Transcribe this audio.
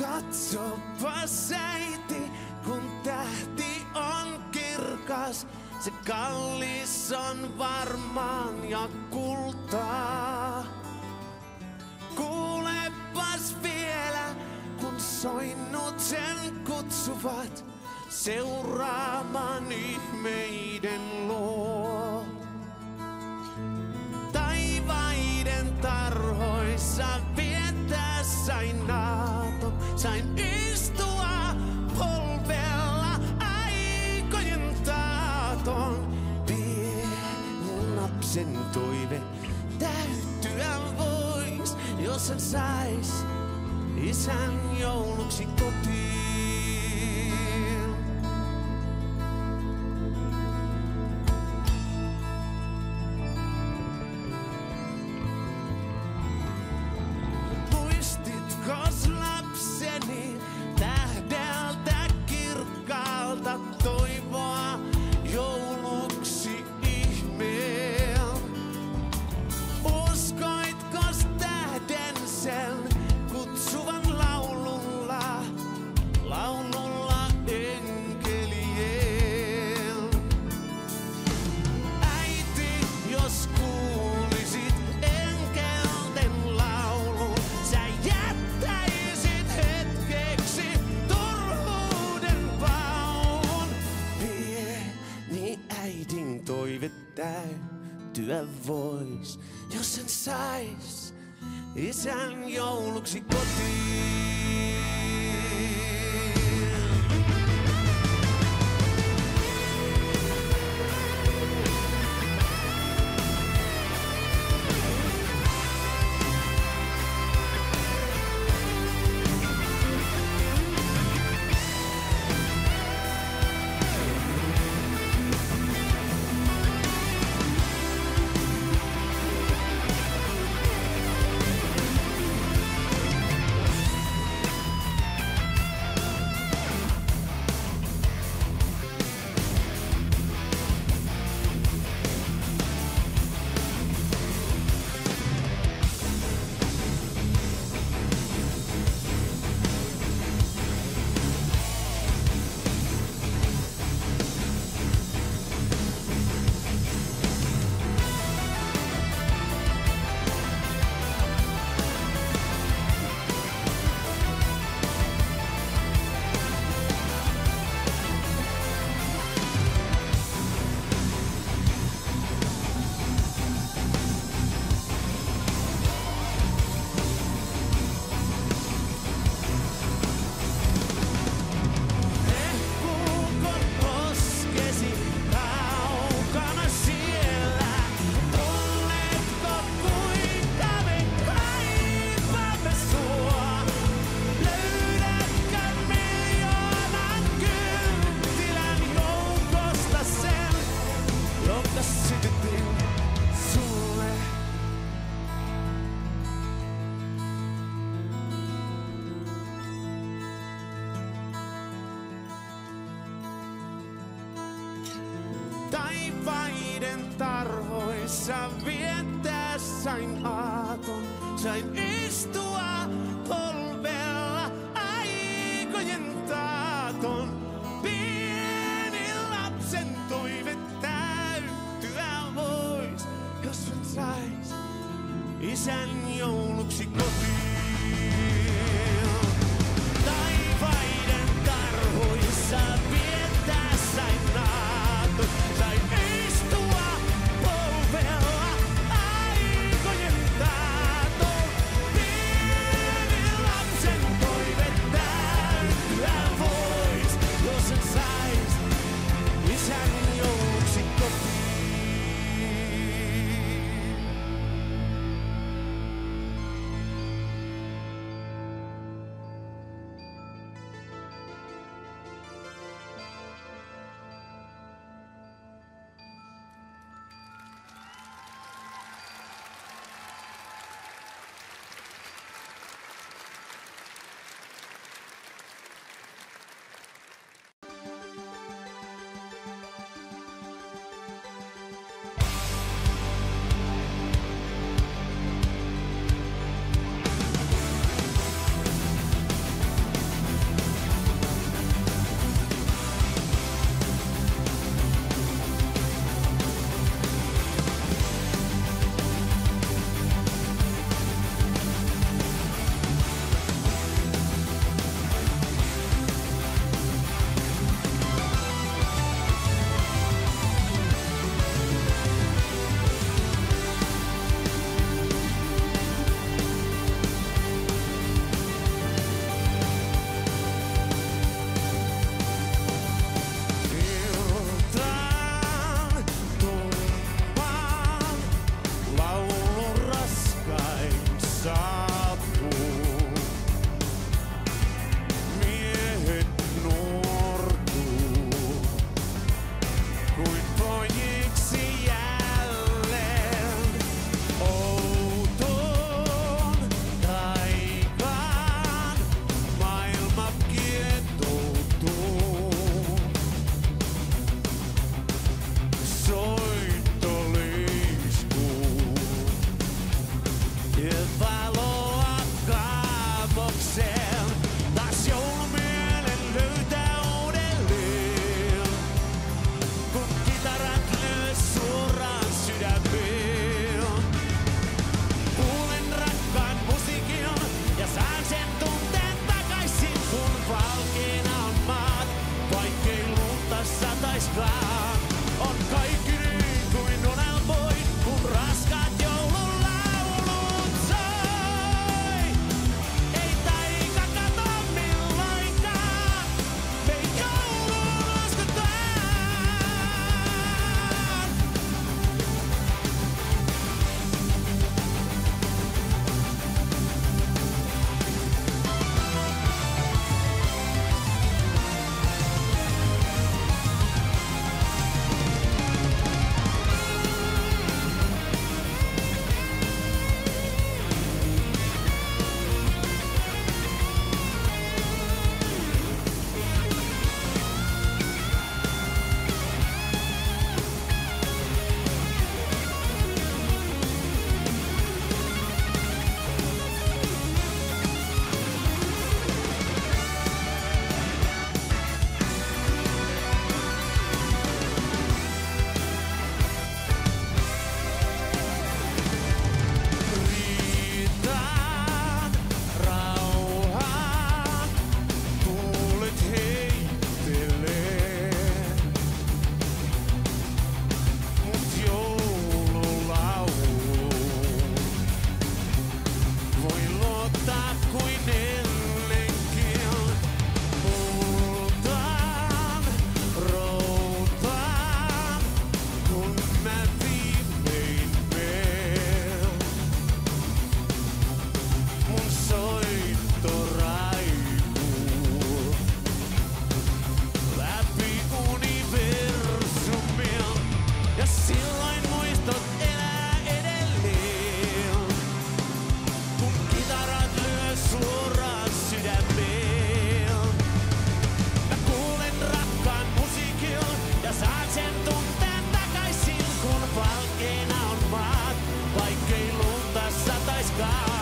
Katsopas äiti, kun tähti on kirkas. Se kallis on varmaan ja kultaa. Kuulepas vielä, kun soinnut sen kutsuvat seuraamaan ihmeiden luo. Toive täyttyä vois, jos hän sais isän jouluksi kotiin. Äidin toive täyttyä vois, jos sen sais isän jouluksi kotiin. Tarhoissa viettää sain aaton, sain istua polvella aikojen taaton. Pieni lapsen toive täyttyä vois, jos hän sais isän about